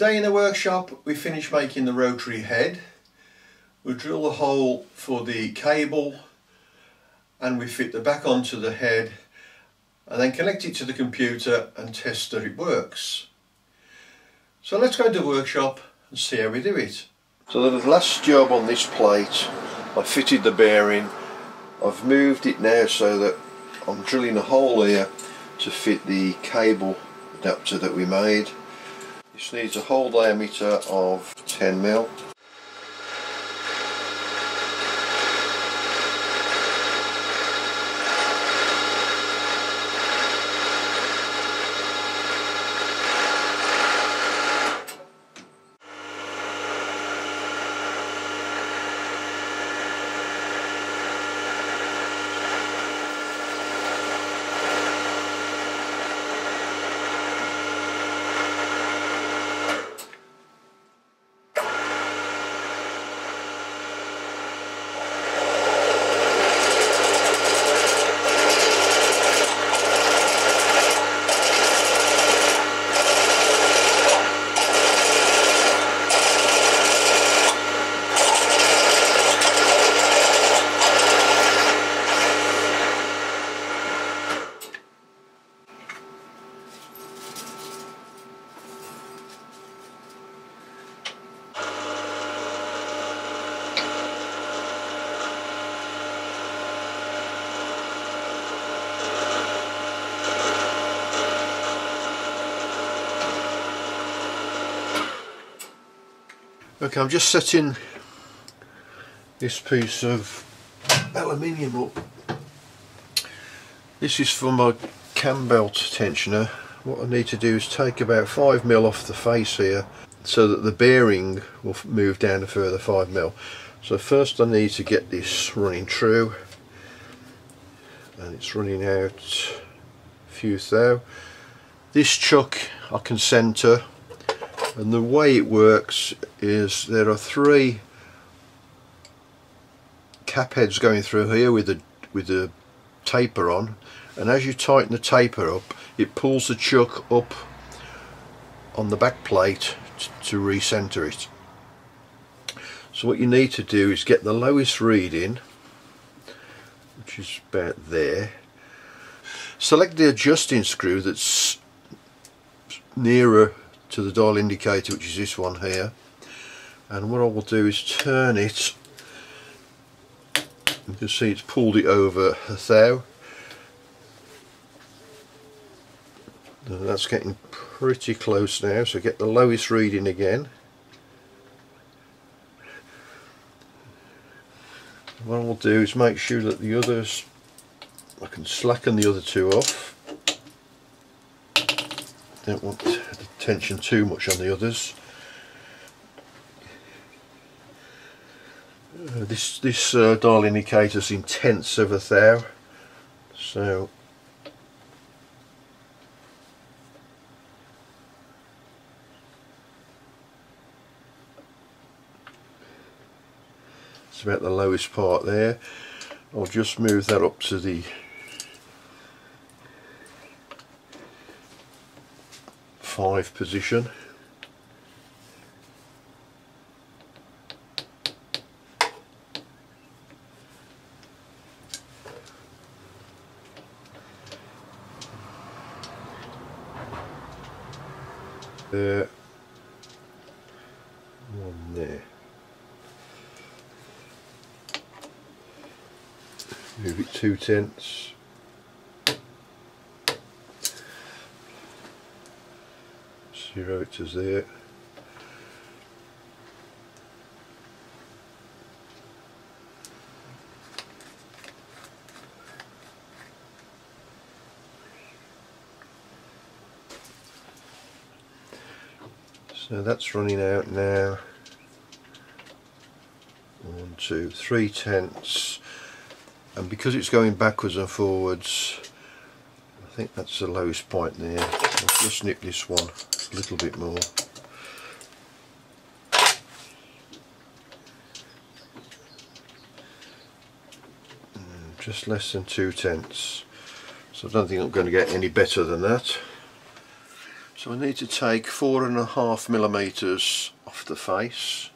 Today in the workshop we finish making the rotary head. We drill the hole for the cable and we fit the back onto the head and then connect it to the computer and test that it works. So let's go to the workshop and see how we do it. So the last job on this plate I fitted the bearing I've moved it now so that I'm drilling a hole here to fit the cable adapter that we made. This needs a hole diameter of 10 mil Okay, I'm just setting this piece of aluminium up. This is for my cam belt tensioner. What I need to do is take about 5 mil off the face here so that the bearing will move down a further 5 mil. So first I need to get this running true and it's running out a few thou. This chuck I can centre and the way it works is there are three cap heads going through here with the with the taper on. And as you tighten the taper up it pulls the chuck up on the back plate to recenter it. So what you need to do is get the lowest reading which is about there. Select the adjusting screw that's nearer to the dial indicator which is this one here. And what I will do is turn it. You can see it's pulled it over thou. That's getting pretty close now so get the lowest reading again. What I will do is make sure that the others I can slacken the other two off. Don't want tension too much on the others. Uh, this this uh, dial indicator is in tenths of a thou, so it's about the lowest part there. I'll just move that up to the five position. There, one there. Move it two tenths. Zero to there so that's running out now. One two three tenths. And because it's going backwards and forwards I think that's the lowest point there. I'll just nip this one a little bit more. Mm, just less than two tenths. So I don't think I'm going to get any better than that. So I need to take four and a half millimeters off the face.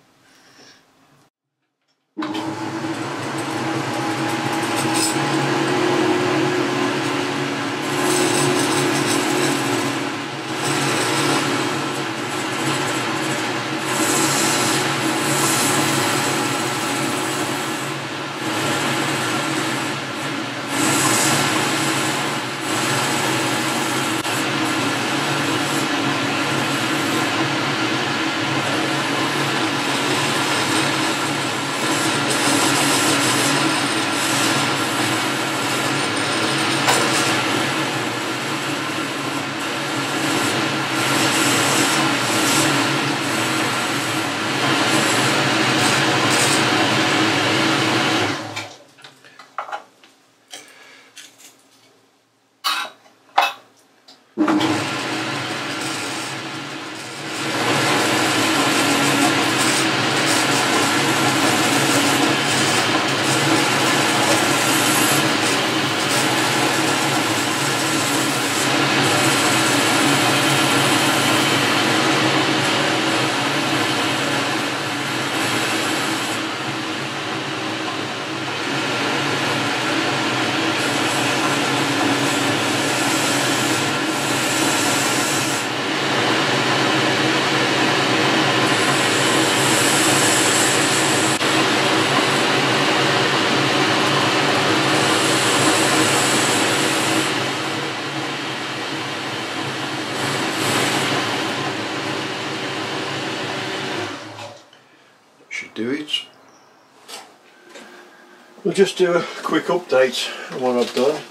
Just do a quick update on what I've done.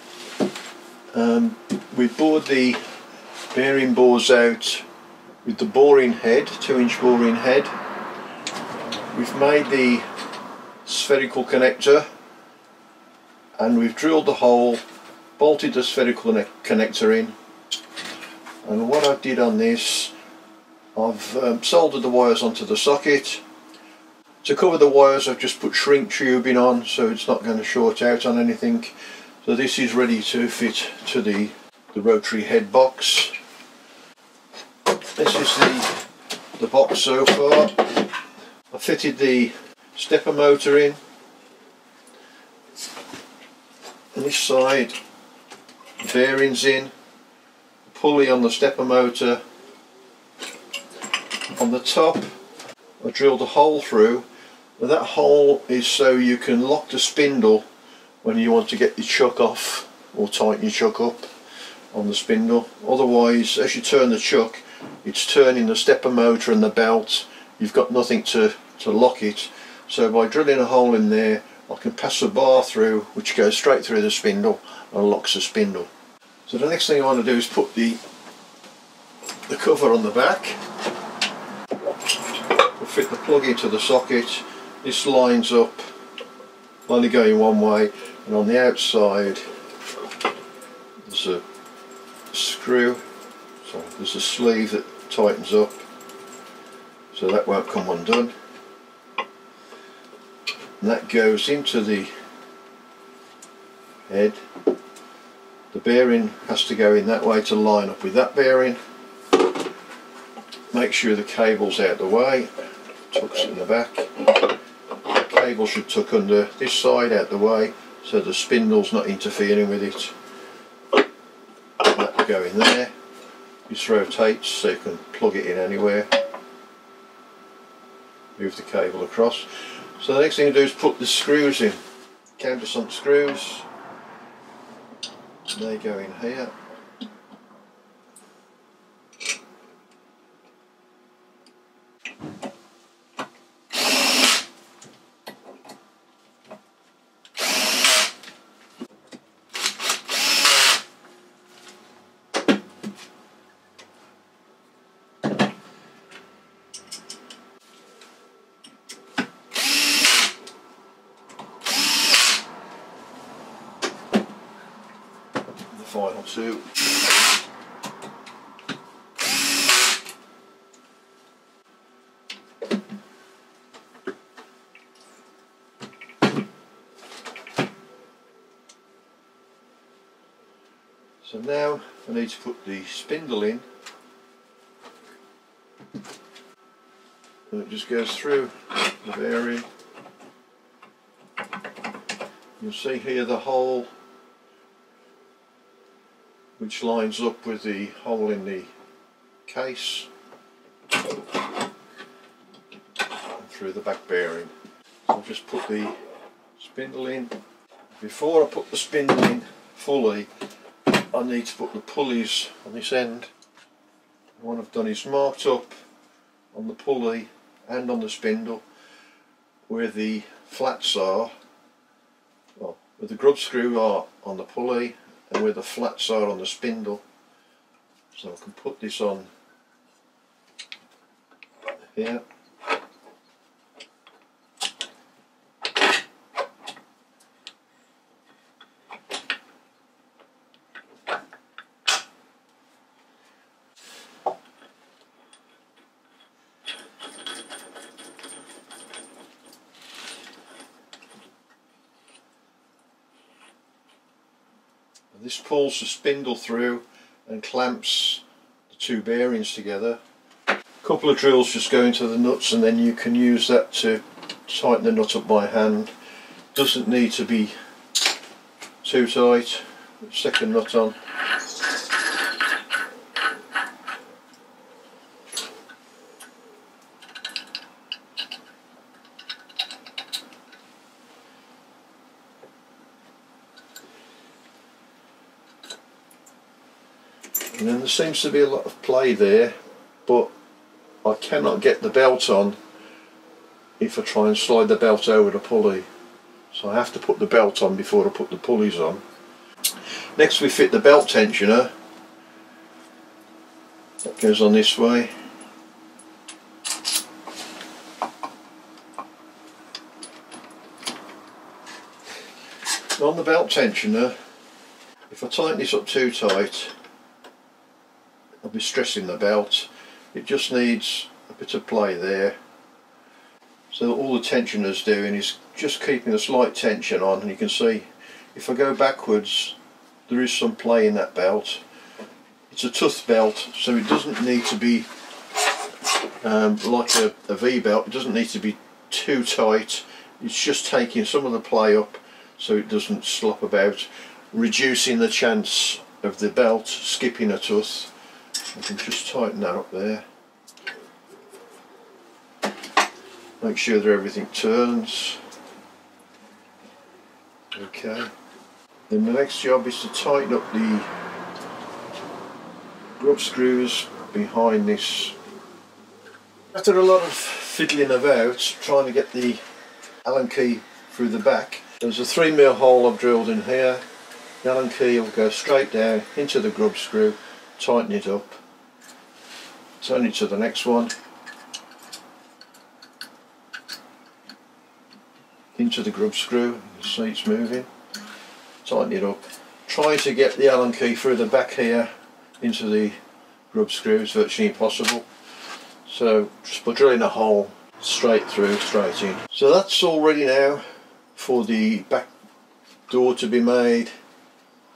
Um, we bored the bearing bores out with the boring head, 2 inch boring head. We've made the spherical connector and we've drilled the hole, bolted the spherical connector in and what I did on this I've um, soldered the wires onto the socket to cover the wires I've just put shrink tubing on so it's not going to short out on anything. So this is ready to fit to the, the rotary head box. This is the, the box so far. I fitted the stepper motor in. On this side, bearings in, pulley on the stepper motor. On the top I drilled a hole through that hole is so you can lock the spindle when you want to get your chuck off or tighten your chuck up on the spindle. Otherwise, as you turn the chuck, it's turning the stepper motor and the belt. You've got nothing to, to lock it. So by drilling a hole in there, I can pass a bar through which goes straight through the spindle and locks the spindle. So the next thing I want to do is put the the cover on the back. Fit the plug into the socket this lines up only going one way and on the outside there's a screw so there's a sleeve that tightens up so that won't come undone. And that goes into the head. The bearing has to go in that way to line up with that bearing. Make sure the cable's out the way tucks it in the back cable should tuck under this side out the way so the spindle's not interfering with it. That will go in there. This rotates so you can plug it in anywhere. Move the cable across. So the next thing to do is put the screws in. Countersunk screws. They go in here. final suit. So now I need to put the spindle in and it just goes through the bearing. You'll see here the hole which lines up with the hole in the case and through the back bearing. So I'll just put the spindle in. Before I put the spindle in fully I need to put the pulleys on this end. what I've done is marked up on the pulley and on the spindle where the flats are well, where the grub screw are on the pulley and where the flats are on the spindle. So I can put this on here This pulls the spindle through and clamps the two bearings together. A couple of drills just go into the nuts and then you can use that to tighten the nut up by hand. Doesn't need to be too tight. Second nut on. There seems to be a lot of play there but I cannot get the belt on if I try and slide the belt over the pulley. So I have to put the belt on before I put the pulleys on. Next we fit the belt tensioner. That goes on this way. On the belt tensioner if I tighten this up too tight I'll be stressing the belt. It just needs a bit of play there. So all the tensioner is doing is just keeping a slight tension on and you can see if I go backwards there is some play in that belt. It's a tough belt so it doesn't need to be um, like a a V-belt it doesn't need to be too tight. It's just taking some of the play up so it doesn't slop about reducing the chance of the belt skipping a tooth I can just tighten that up there. Make sure that everything turns. Okay. Then the next job is to tighten up the grub screws behind this. After a lot of fiddling about trying to get the Allen key through the back, there's a 3 mil hole I've drilled in here. The Allen key will go straight down into the grub screw, tighten it up turn it to the next one. Into the grub screw see it's moving. Tighten it up. Try to get the allen key through the back here into the grub screw it's virtually impossible. So just by drilling a hole straight through straight in. So that's all ready now for the back door to be made.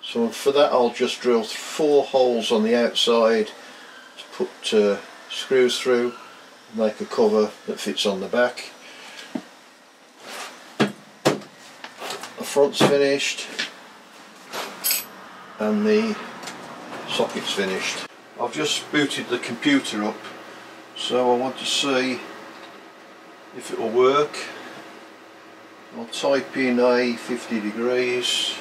So for that I'll just drill four holes on the outside put uh, screws through, make a cover that fits on the back. The front's finished and the socket's finished. I've just booted the computer up so I want to see if it will work. I'll type in a 50 degrees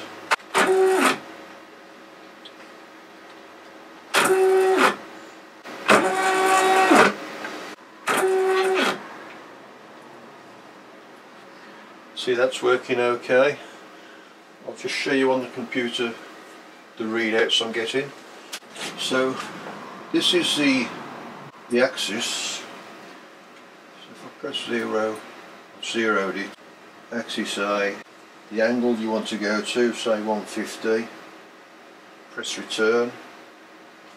see that's working okay. I'll just show you on the computer the readouts I'm getting. So this is the the axis. So if I press 0 zeroed it axis A the angle you want to go to say 150 press return.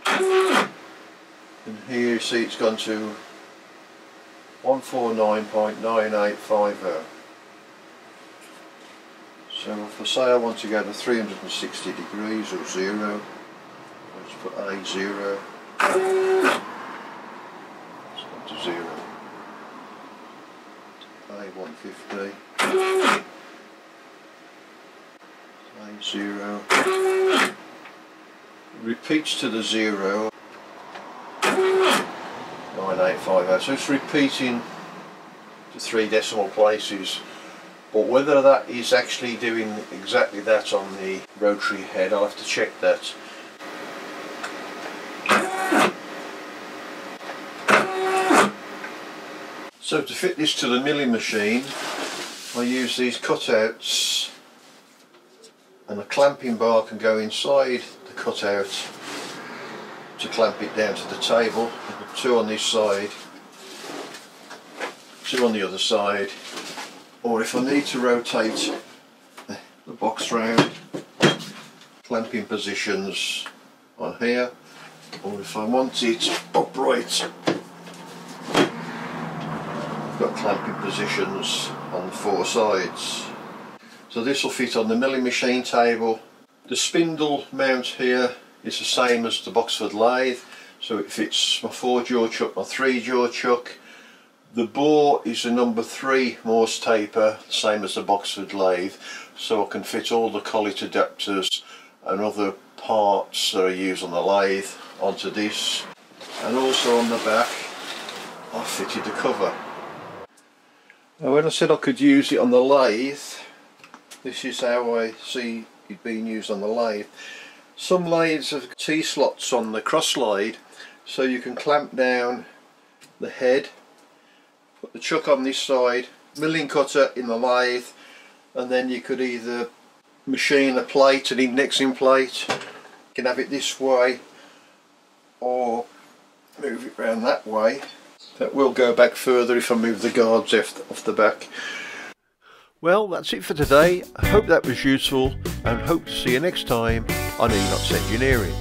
And here you see it's gone to 149.9850 so if I say I want to go to 360 degrees or zero, let's put A zero, let's go to zero. A 150. A zero. Repeats to the zero. 9850. So it's repeating to three decimal places. But whether that is actually doing exactly that on the rotary head, I'll have to check that. So to fit this to the milling machine, I use these cutouts and a clamping bar can go inside the cutout to clamp it down to the table. Two on this side, two on the other side, or if I need to rotate the box round, clamping positions on here, or if I want it upright I've got clamping positions on the four sides. So this will fit on the milling machine table. The spindle mount here is the same as the Boxford lathe, so it fits my four jaw chuck, my three jaw chuck. The bore is a number three Morse taper, same as the Boxford lathe, so I can fit all the collet adapters and other parts that I use on the lathe onto this. And also on the back, I fitted the cover. Now when I said I could use it on the lathe, this is how I see it being used on the lathe. Some lathes have T-slots on the cross slide so you can clamp down the head, put the chuck on this side, milling cutter in the lathe and then you could either machine a plate, an indexing plate, you can have it this way or move it around that way that will go back further if I move the guards off the back. Well, that's it for today. I hope that was useful and hope to see you next time on Enots Engineering.